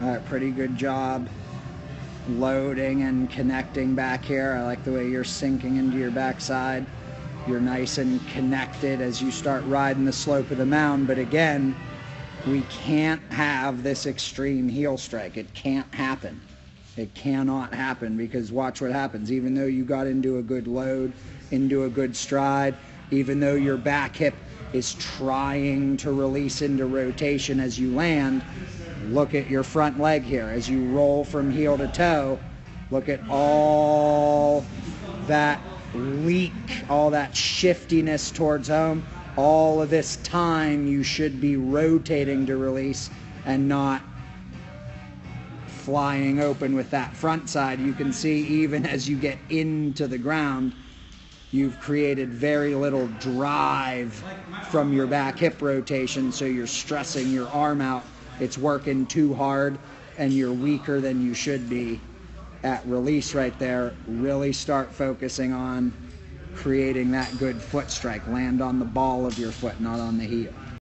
Right, pretty good job loading and connecting back here. I like the way you're sinking into your backside. You're nice and connected as you start riding the slope of the mound. But again, we can't have this extreme heel strike. It can't happen. It cannot happen because watch what happens. Even though you got into a good load, into a good stride, even though your back hip is trying to release into rotation as you land, look at your front leg here as you roll from heel to toe. Look at all that leak, all that shiftiness towards home. All of this time you should be rotating to release and not flying open with that front side. You can see even as you get into the ground, you've created very little drive from your back hip rotation, so you're stressing your arm out it's working too hard and you're weaker than you should be at release right there, really start focusing on creating that good foot strike. Land on the ball of your foot, not on the heel.